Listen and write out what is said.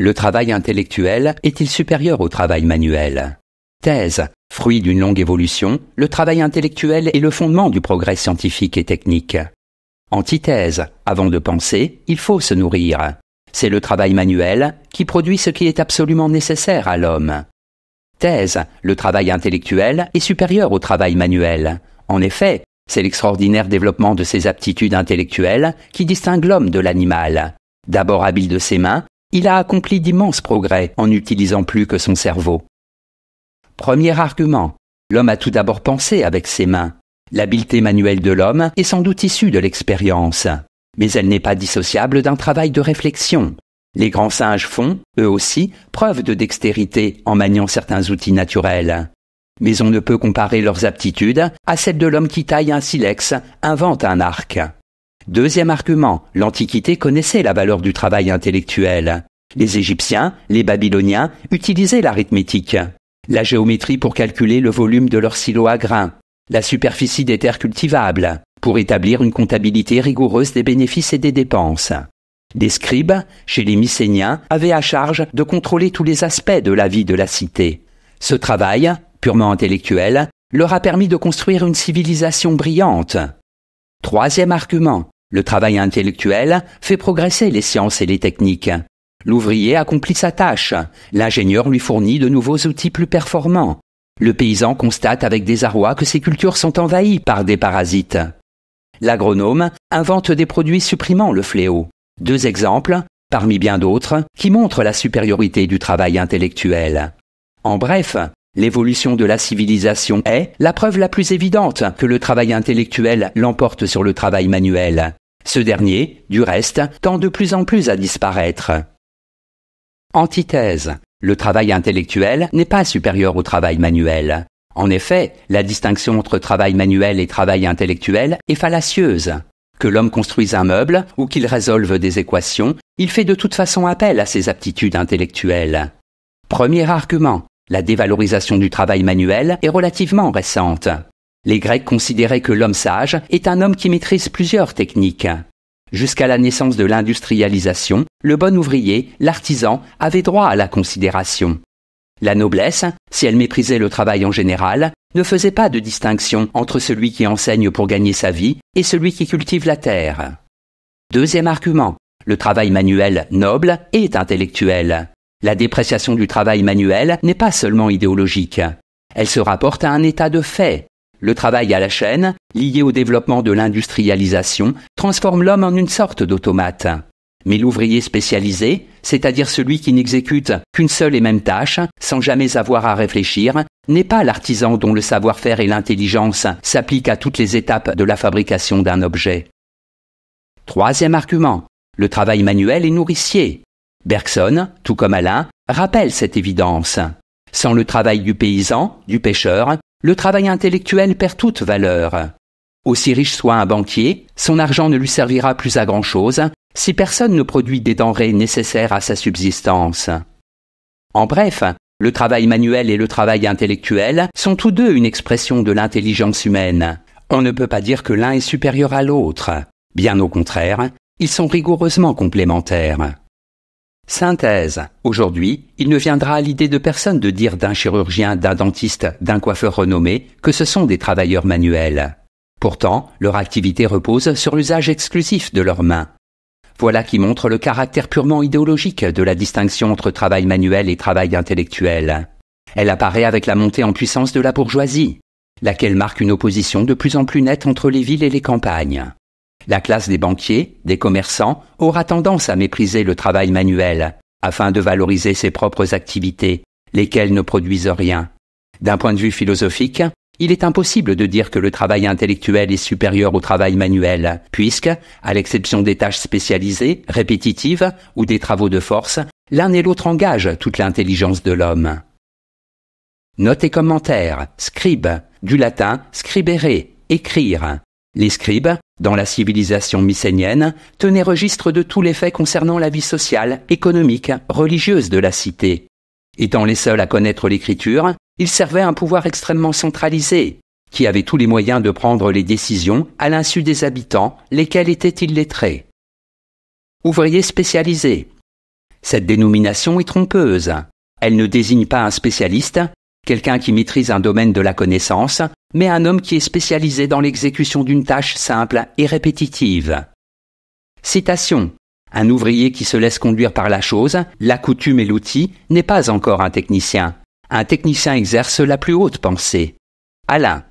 Le travail intellectuel est-il supérieur au travail manuel? Thèse. Fruit d'une longue évolution, le travail intellectuel est le fondement du progrès scientifique et technique. Antithèse. Avant de penser, il faut se nourrir. C'est le travail manuel qui produit ce qui est absolument nécessaire à l'homme. Thèse. Le travail intellectuel est supérieur au travail manuel. En effet, c'est l'extraordinaire développement de ses aptitudes intellectuelles qui distingue l'homme de l'animal. D'abord habile de ses mains, il a accompli d'immenses progrès en n'utilisant plus que son cerveau. Premier argument. L'homme a tout d'abord pensé avec ses mains. L'habileté manuelle de l'homme est sans doute issue de l'expérience, mais elle n'est pas dissociable d'un travail de réflexion. Les grands singes font, eux aussi, preuve de dextérité en maniant certains outils naturels. Mais on ne peut comparer leurs aptitudes à celles de l'homme qui taille un silex, invente un arc. Deuxième argument, l'Antiquité connaissait la valeur du travail intellectuel. Les Égyptiens, les Babyloniens utilisaient l'arithmétique, la géométrie pour calculer le volume de leurs silos à grains, la superficie des terres cultivables, pour établir une comptabilité rigoureuse des bénéfices et des dépenses. Les scribes, chez les Mycéniens, avaient à charge de contrôler tous les aspects de la vie de la cité. Ce travail, purement intellectuel, leur a permis de construire une civilisation brillante. Troisième argument, le travail intellectuel fait progresser les sciences et les techniques. L'ouvrier accomplit sa tâche, l'ingénieur lui fournit de nouveaux outils plus performants. Le paysan constate avec désarroi que ses cultures sont envahies par des parasites. L'agronome invente des produits supprimant le fléau. Deux exemples, parmi bien d'autres, qui montrent la supériorité du travail intellectuel. En bref, l'évolution de la civilisation est la preuve la plus évidente que le travail intellectuel l'emporte sur le travail manuel. Ce dernier, du reste, tend de plus en plus à disparaître. Antithèse. Le travail intellectuel n'est pas supérieur au travail manuel. En effet, la distinction entre travail manuel et travail intellectuel est fallacieuse. Que l'homme construise un meuble ou qu'il résolve des équations, il fait de toute façon appel à ses aptitudes intellectuelles. Premier argument, la dévalorisation du travail manuel est relativement récente. Les Grecs considéraient que l'homme sage est un homme qui maîtrise plusieurs techniques. Jusqu'à la naissance de l'industrialisation, le bon ouvrier, l'artisan, avait droit à la considération. La noblesse, si elle méprisait le travail en général, ne faisait pas de distinction entre celui qui enseigne pour gagner sa vie et celui qui cultive la terre. Deuxième argument, le travail manuel noble est intellectuel. La dépréciation du travail manuel n'est pas seulement idéologique. Elle se rapporte à un état de fait, le travail à la chaîne, lié au développement de l'industrialisation, transforme l'homme en une sorte d'automate. Mais l'ouvrier spécialisé, c'est-à-dire celui qui n'exécute qu'une seule et même tâche, sans jamais avoir à réfléchir, n'est pas l'artisan dont le savoir-faire et l'intelligence s'appliquent à toutes les étapes de la fabrication d'un objet. Troisième argument. Le travail manuel est nourricier. Bergson, tout comme Alain, rappelle cette évidence. Sans le travail du paysan, du pêcheur, le travail intellectuel perd toute valeur. Aussi riche soit un banquier, son argent ne lui servira plus à grand-chose si personne ne produit des denrées nécessaires à sa subsistance. En bref, le travail manuel et le travail intellectuel sont tous deux une expression de l'intelligence humaine. On ne peut pas dire que l'un est supérieur à l'autre. Bien au contraire, ils sont rigoureusement complémentaires. Synthèse. Aujourd'hui, il ne viendra à l'idée de personne de dire d'un chirurgien, d'un dentiste, d'un coiffeur renommé que ce sont des travailleurs manuels. Pourtant, leur activité repose sur l'usage exclusif de leurs mains. Voilà qui montre le caractère purement idéologique de la distinction entre travail manuel et travail intellectuel. Elle apparaît avec la montée en puissance de la bourgeoisie, laquelle marque une opposition de plus en plus nette entre les villes et les campagnes. La classe des banquiers, des commerçants, aura tendance à mépriser le travail manuel, afin de valoriser ses propres activités, lesquelles ne produisent rien. D'un point de vue philosophique, il est impossible de dire que le travail intellectuel est supérieur au travail manuel, puisque, à l'exception des tâches spécialisées, répétitives ou des travaux de force, l'un et l'autre engagent toute l'intelligence de l'homme. Note et commentaires. Scribe. Du latin scribere. Écrire. Les scribes, dans la civilisation mycénienne, tenaient registre de tous les faits concernant la vie sociale, économique, religieuse de la cité. Étant les seuls à connaître l'écriture, ils servaient un pouvoir extrêmement centralisé, qui avait tous les moyens de prendre les décisions à l'insu des habitants, lesquels étaient illettrés. Ouvriers spécialisés. Cette dénomination est trompeuse. Elle ne désigne pas un spécialiste, quelqu'un qui maîtrise un domaine de la connaissance, mais un homme qui est spécialisé dans l'exécution d'une tâche simple et répétitive. Citation. Un ouvrier qui se laisse conduire par la chose, la coutume et l'outil n'est pas encore un technicien. Un technicien exerce la plus haute pensée. Alain.